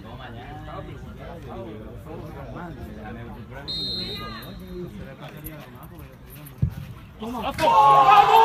toma ya. ¡Vamos!